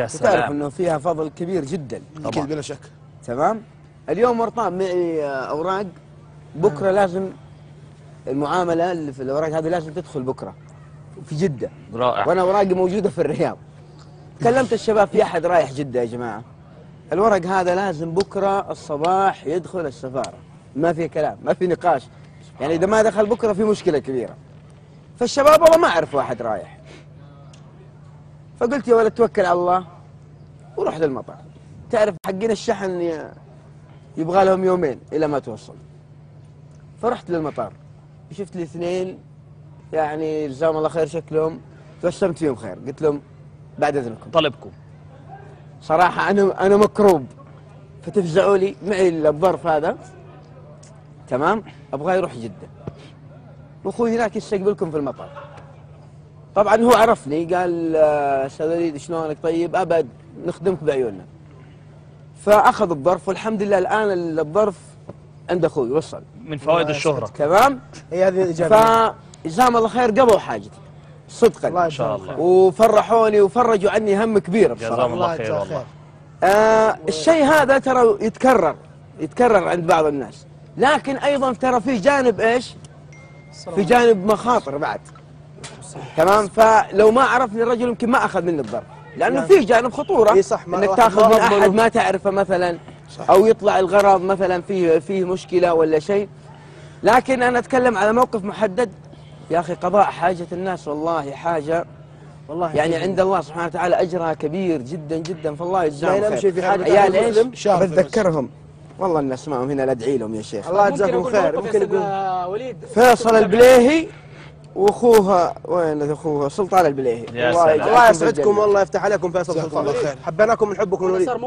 يا تعرف سلام. إنه فيها فضل كبير جدا. أكيد بلا شك. تمام؟ اليوم ورطان معي آه، أوراق. بكرة لازم المعاملة اللي في الأوراق هذه لازم تدخل بكرة. في جدة. رائع. وأنا أوراقي موجودة في الرياض. كلمت الشباب في أحد رايح جدة يا جماعة. الورق هذا لازم بكرة الصباح يدخل السفارة. ما في كلام ما في نقاش. يعني إذا ما دخل بكرة في مشكلة كبيرة. فالشباب والله ما أعرف واحد رايح. فقلت يا ولد توكل على الله وروح للمطار تعرف حقين الشحن يبغى لهم يومين إلى ما توصل. فرحت للمطار. شفت لي اثنين يعني جزاهم الله خير شكلهم. توسمت فيهم خير. قلت لهم بعد إذنكم. طلبكم. صراحة أنا أنا مكروب. فتفزعوا لي معي الظرف هذا. تمام؟ أبغاه يروح جدة. واخوي هناك يستقبلكم في المطار. طبعا هو عرفني قال آه، أستاذ وليد شلونك؟ طيب أبد نخدمك بعيوننا فأخذ الظرف والحمد لله الآن الظرف عند أخوي وصل. من فوائد الشهرة. تمام. هي هذه الإجابة. فجزاهم الله خير قضوا حاجتي صدقا. الله إن شاء الله. خير. وفرحوني وفرجوا عني هم كبير بصراحة. جزاهم الله الله خير والله. آه الشيء هذا ترى يتكرر يتكرر عند بعض الناس. لكن أيضا ترى في جانب إيش؟ في جانب مخاطر بعد. تمام؟ فلو ما عرفني الرجل يمكن ما أخذ مني الضرب. لأنه نعم. في جانب خطورة. إي صح، ما إنك تاخذ من. أحد ما تعرفه مثلا أو يطلع الغرض مثلا فيه فيه مشكلة ولا شيء. لكن أنا أتكلم على موقف محدد. يا أخي قضاء حاجة الناس والله حاجة. والله يعني عند الله سبحانه وتعالى أجرها كبير جدا جدا فالله يجزاهم خير. شيء في حاجة عيال إيش؟ بتذكرهم والله إن اسمائهم هنا لا ادعي لهم يا شيخ. الله يجزاكم أقول خير ممكن يقول وليد. فيصل البليهي. واخوها وين اخوها سلطان البليهي يا الله سلام. يسعدكم. والله يفتح عليكم فيصل سلطان الله خير. حبيناكم من حبكم الوليد